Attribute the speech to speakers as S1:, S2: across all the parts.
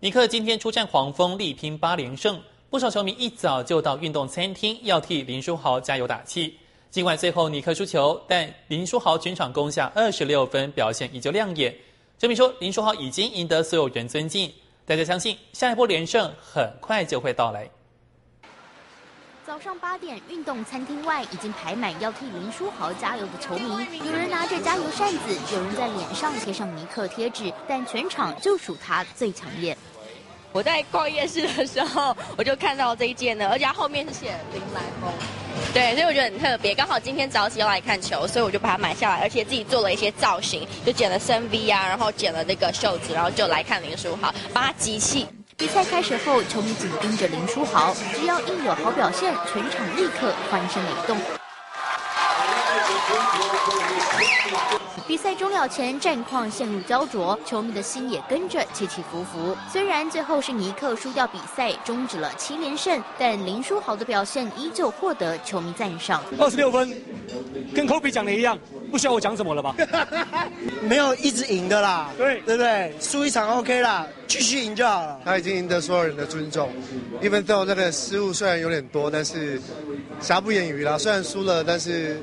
S1: 尼克今天出战黄蜂，力拼八连胜。不少球迷一早就到运动餐厅，要替林书豪加油打气。尽管最后尼克输球，但林书豪全场攻下二十六分，表现依旧亮眼。球迷说，林书豪已经赢得所有人尊敬。大家相信，下一波连胜很快就会到来。
S2: 早上八点，运动餐厅外已经排满要替林书豪加油的球迷，有人拿着加油扇子，有人在脸上贴上尼克贴纸，但全场就属他最抢眼。
S3: 我在逛夜市的时候，我就看到这一件呢，而且它后面是写林来峰，对，所以我觉得很特别。刚好今天早起要来看球，所以我就把它买下来，而且自己做了一些造型，就剪了深 V 啊，然后剪了那个袖子，然后就来看林书豪，把它集气。
S2: 比赛开始后，球迷紧盯着林书豪，只要一有好表现，全场立刻欢声雷动。比赛终了前，战况陷入焦灼，球迷的心也跟着起起伏伏。虽然最后是尼克输掉比赛，终止了七连胜，但林书豪的表现依旧获得球迷赞赏。
S4: 二十六分，跟科比讲的一样。不需要我讲什么了吧？
S5: 没有一直赢的啦，
S4: 对
S5: 对不对？输一场 OK 啦，继续赢就好了。
S6: 他已经赢得所有人的尊重，even though 那个失误虽然有点多，但是瑕不掩瑜啦。虽然输了，但是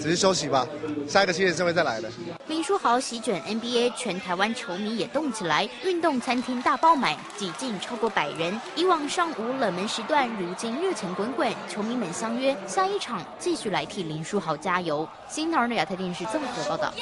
S6: 只是休息吧，下一个七连胜会再来的。
S2: 林书豪席卷 NBA，全台湾球迷也动起来，运动餐厅大爆满，挤进超过百人。以往上午冷门时段，如今热情滚滚，球迷们相约下一场继续来替林书豪加油。新唐人亚太电视综合报道。